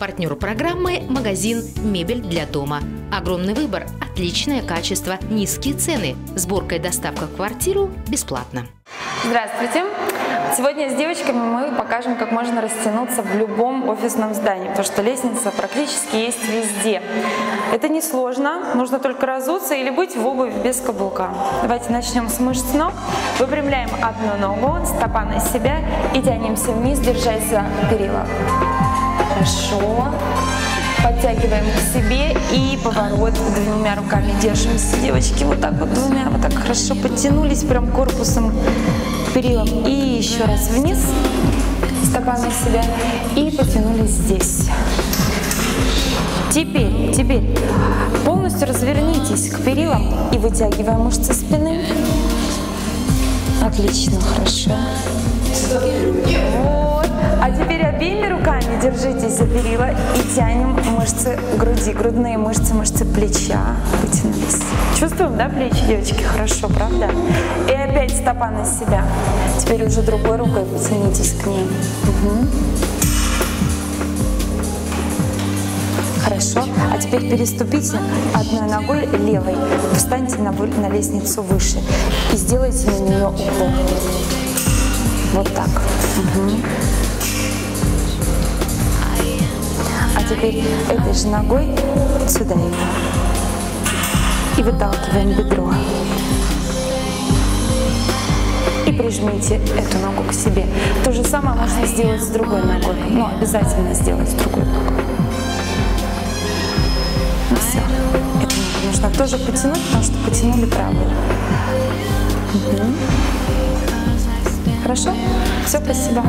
Партнер программы – магазин «Мебель для дома». Огромный выбор, отличное качество, низкие цены. Сборка и доставка в квартиру бесплатно. Здравствуйте! Сегодня с девочками мы покажем, как можно растянуться в любом офисном здании, потому что лестница практически есть везде. Это не сложно, нужно только разуться или быть в обуви без каблука. Давайте начнем с мышц ног. Выпрямляем одну ногу, стопа на себя и тянемся вниз, держась за перила. Хорошо. Подтягиваем к себе и поворот двумя руками держимся. Девочки, вот так вот двумя, вот так хорошо подтянулись прям корпусом к перилам. И еще раз вниз, стопа на себя и потянулись здесь. Теперь, теперь полностью развернитесь к перилам и вытягиваем мышцы спины. Отлично, хорошо. Вот. А теперь обеими руками держитесь за перила и тянем мышцы груди, грудные мышцы, мышцы плеча. Вытянулись. Чувствуем, да, плечи, девочки? Хорошо, правда? И опять стопа на себя. Теперь уже другой рукой потянитесь к ней. Угу. Хорошо. А теперь переступите одной ногой левой. Встаньте на, на лестницу выше и сделайте на нее упор. Вот так. Угу. Теперь этой же ногой сюда его. И выталкиваем бедро. И прижмите эту ногу к себе. То же самое можно сделать с другой ногой. Но обязательно сделать с другой ногой. Ну все. Это нужно тоже потянуть, потому что потянули правую. Угу. Хорошо? Все, спасибо.